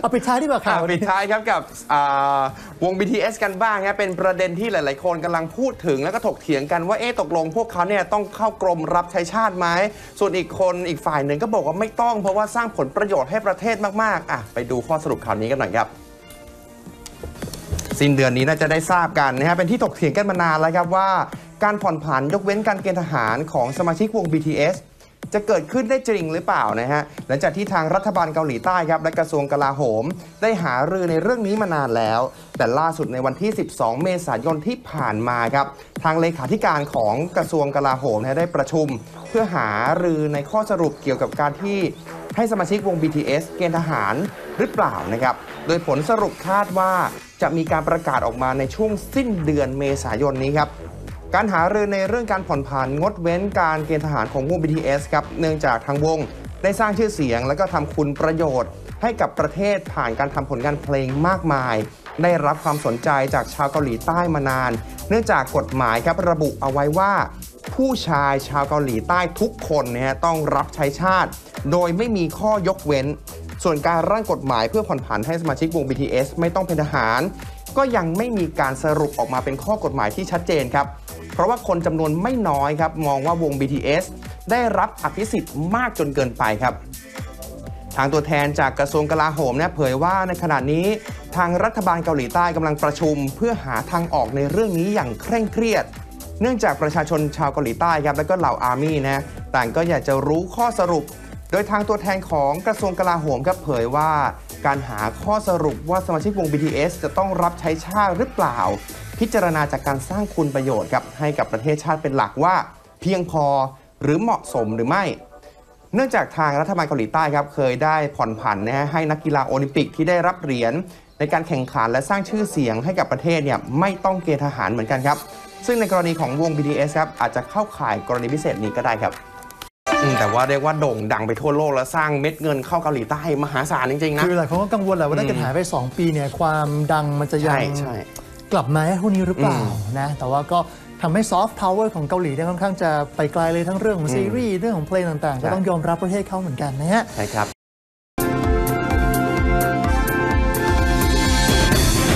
เอาปิดท้ายดีกว่าข่าวอะปิดท้ายครับกับวง BTS กันบ้างครับเป็นประเด็นที่หลาย ๆ คนกำลังพูดถึงแล้วก็ถกเถียงกันว่าเอ๊ะตกลงพวกเขาเนี่ยต้องเข้ากรมรับใช้ชาติไหมส่วนอีกคนอีกฝ่ายหนึ่งก็บอกว่าไม่ต้อง เพราะว่าสร้างผลประโยชน์ให้ประเทศมาก ๆ อะ ไปดูข้อสรุปข่าวนี้กันหน่อยครับสิ้นเดือนนี้น่าจะได้ทราบกันนะฮะเป็นที่ถกเถียงกันมานานแล้วครับว่า การผ่อนผันยกเว้นการเกณฑ์ทหารของสมาชิกวง BTS จะเกิดขึ้นได้จริงหรือเปล่านะฮะหลังจากที่ทางรัฐบาลเกาหลีใต้ครับและกระทรวงกลาโหม ได้หารือในเรื่องนี้มานานแล้ว แต่ล่าสุดในวันที่ 12 เมษายนที่ผ่านมาครับทางเลขาธิการของกระทรวงกลาโหมนะได้ประชุม เพื่อหารือในข้อสรุปเกี่ยวกับการที่ให้สมาชิกวง BTS เกณฑ์ทหารหรือเปล่านะครับ โดยผลสรุปคาดว่าจะมีการประกาศออกมาในช่วงสิ้นเดือนเมษายนนี้ครับ การหารือในเรื่องการผ่อนผันงดเว้นการเกณฑ์ทหารของวง BTS ครับ เนื่องจากทางวงได้สร้างชื่อเสียง และก็ทำคุณประโยชน์ ให้กับประเทศผ่านการทำผลงานเพลงมากมาย ได้รับความสนใจจากชาวเกาหลีใต้มานาน เนื่องจากกฎหมายครับระบุเอาไว้ว่า ผู้ชายชาวเกาหลีใต้ทุกคนนะฮะต้องรับใช้ชาติ โดยไม่มีข้อยกเว้น ส่วนการร่างกฎหมายเพื่อผ่อนผันให้สมาชิกวง BTS ไม่ต้องเป็นทหาร ก็ยังไม่มีการสรุปออกมาเป็นข้อกฎหมายที่ชัดเจนครับ เพราะว่าคนจำนวนไม่น้อยครับมองว่าวง BTS ได้รับอภิสิทธิ์มากจนเกินไปครับ ทางตัวแทนจากกระทรวงกลาโหมเนี่ยเผยว่าในขณะนี้ทางรัฐบาลเกาหลีใต้กำลังประชุม เพื่อหาทางออกในเรื่องนี้อย่างเคร่งเครียด เนื่องจากประชาชนชาวเกาหลีใต้ครับและก็เหล่าอาร์มี่นะต่างก็อยากจะรู้ข้อสรุป โดยทางตัวแทนของกระทรวงกลาโหมครับเผยว่า การหาข้อสรุปว่าสมาชิกวง BTS จะต้องรับใช้ชาติหรือเปล่า พิจารณาจากการสร้างคุณประโยชน์ครับให้กับประเทศชาติเป็นหลักว่า เพียงพอหรือเหมาะสมหรือไม่ เนื่องจากทางรัฐบาลเกาหลีใต้ครับเคยได้ผ่อนผันนะฮะให้นักกีฬาโอลิมปิกที่ได้รับเหรียญในการแข่งขันและสร้างชื่อเสียงให้กับประเทศเนี่ยไม่ต้องเกณฑ์ทหารเหมือนกันครับ ซึ่งในกรณีของวง BTS ครับอาจจะเข้าข่ายกรณีพิเศษนี้ก็ได้ครับอืมแต่ว่าเรียกว่าโด่งดังไปทั่วโลกแล้วสร้างเม็ดเงินเข้าเกาหลีใต้มหาศาลจริงๆนะคือหลายคนก็กังวลแหละว่าถ้าเกิดหายไป 2 ปีเนี่ยความดังมันจะยังใช่ใช่ กลับมาเท่านี้หรือเปล่าอืมนะแต่ว่าก็ทำให้ซอฟต์พาวเวอร์ของเกาหลีเนี่ยค่อนข้างจะไปไกลเลยทั้งเรื่องของซีรีส์เรื่องของเพลงต่างๆ ก็ต้องยอมรับประเทศเขาเหมือนกันนะฮะใช่ครับ